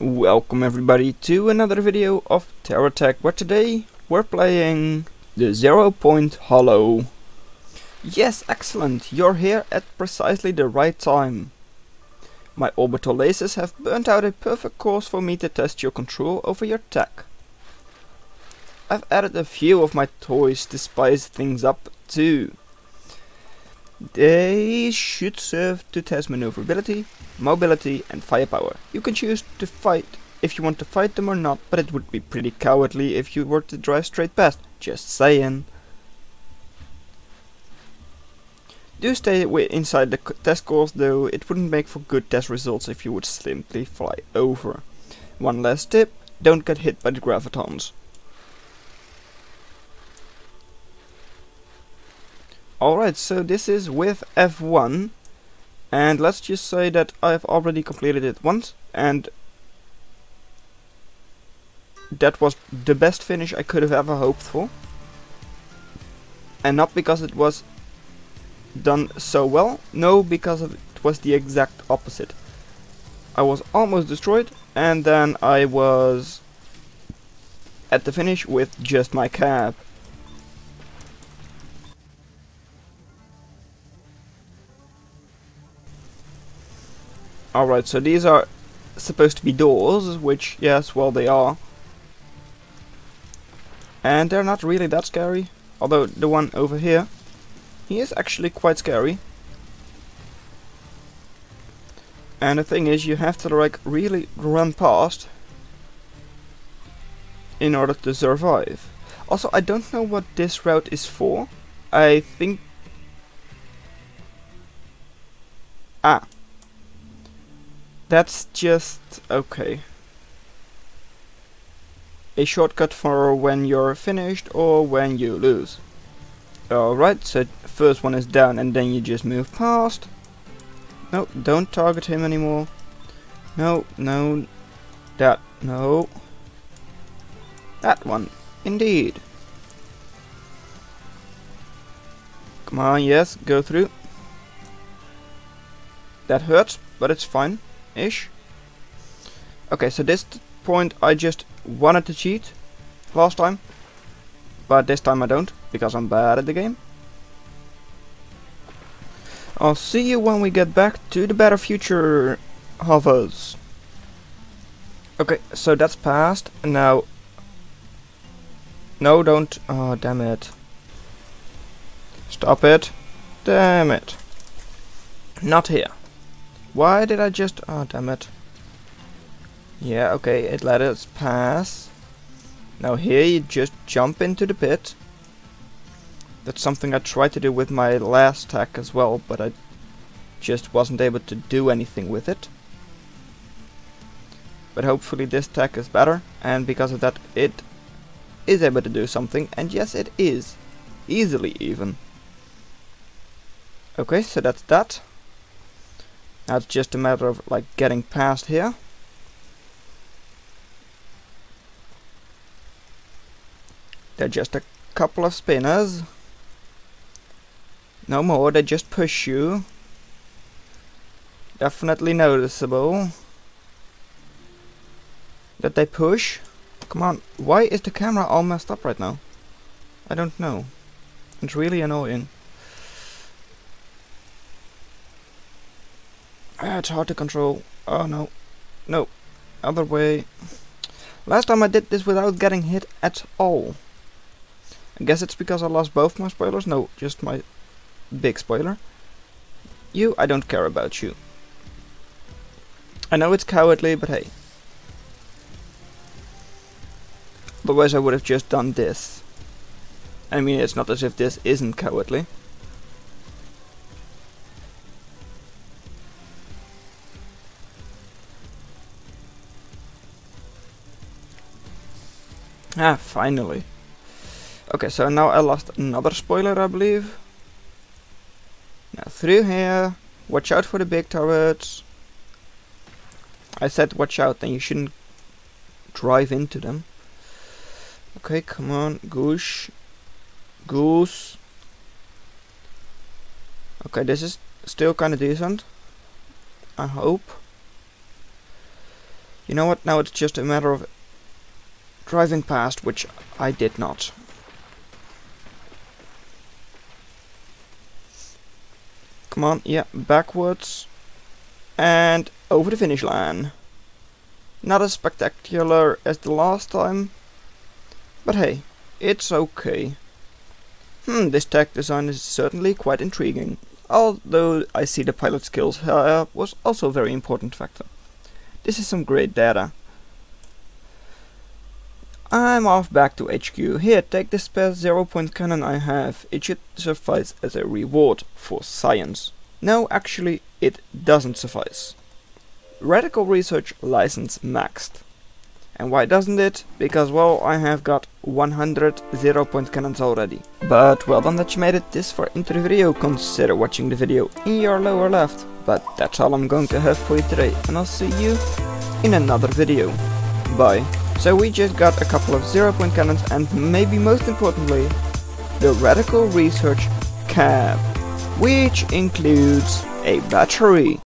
Welcome everybody to another video of Terra Tech where today we're playing the Zero Point Hollow. Yes, excellent, you're here at precisely the right time. My orbital lasers have burnt out a perfect course for me to test your control over your tech. I've added a few of my toys to spice things up too. They should serve to test maneuverability, mobility and firepower. You can choose to fight if you want to fight them or not, but it would be pretty cowardly if you were to drive straight past. Just saying. Do stay inside the test course though, it wouldn't make for good test results if you would simply fly over. One last tip, don't get hit by the gravitons. Alright, so this is with F1 and let's just say that I've already completed it once and that was the best finish I could have ever hoped for. And not because it was done so well, no, because it was the exact opposite. I was almost destroyed and then I was at the finish with just my cab. Alright, so these are supposed to be doors, which, yes, well, they are. And they're not really that scary. Although the one over here, he is actually quite scary. And the thing is, you have to like really run past in order to survive. Also, I don't know what this route is for. I think... Ah, that's just okay. A shortcut for when you're finished or when you lose. Alright, so first one is down and then you just move past. No, don't target him anymore. No, no, that, no. That one, indeed. Come on, yes, go through. That hurts, but it's fine ish. Okay, so this point I just wanted to cheat last time, but this time I don't because I'm bad at the game. I'll see you when we get back to the better future hovers. Okay, so that's passed. Now, no, don't. Oh, damn it. Stop it. Damn it. Not here. Why did I just... Oh, damn it. Yeah, okay, it let us pass. Now here you just jump into the pit. That's something I tried to do with my last tack as well, but I just wasn't able to do anything with it. But hopefully this tack is better, and because of that it is able to do something, and yes it is. Easily even. Okay, so that's that. It's just a matter of like getting past here. They're just a couple of spinners. No more, they just push you. Definitely noticeable. That they push. Come on, why is the camera all messed up right now? I don't know. It's really annoying. Ah, it's hard to control. Oh no. No. Other way. Last time I did this without getting hit at all. I guess it's because I lost both my spoilers. No, just my big spoiler. You, I don't care about you. I know it's cowardly, but hey. Otherwise I would have just done this. I mean, it's not as if this isn't cowardly. Ah, finally. Okay, so now I lost another spoiler, I believe. Now through here. Watch out for the big turrets. I said watch out, then you shouldn't drive into them. Okay, come on, goose. Goose. Okay, this is still kind of decent. I hope. You know what, now it's just a matter of driving past, which I did not. Come on, yeah, backwards. And over the finish line. Not as spectacular as the last time, but hey, it's okay. Hmm, this tech design is certainly quite intriguing, although I see the pilot skills uh, was also a very important factor. This is some great data. I'm off back to HQ. Here, take this spare zero-point cannon I have. It should suffice as a reward for science. No, actually, it doesn't suffice. Reticule Research license maxed. And why doesn't it? Because, well, I have got 100 zero-point cannons already. But well done that you made it this far into the video, consider watching the video in your lower left. But that's all I'm going to have for you today, and I'll see you in another video. Bye. So we just got a couple of zero point cannons and maybe most importantly, the Reticule Research Cab, which includes a battery.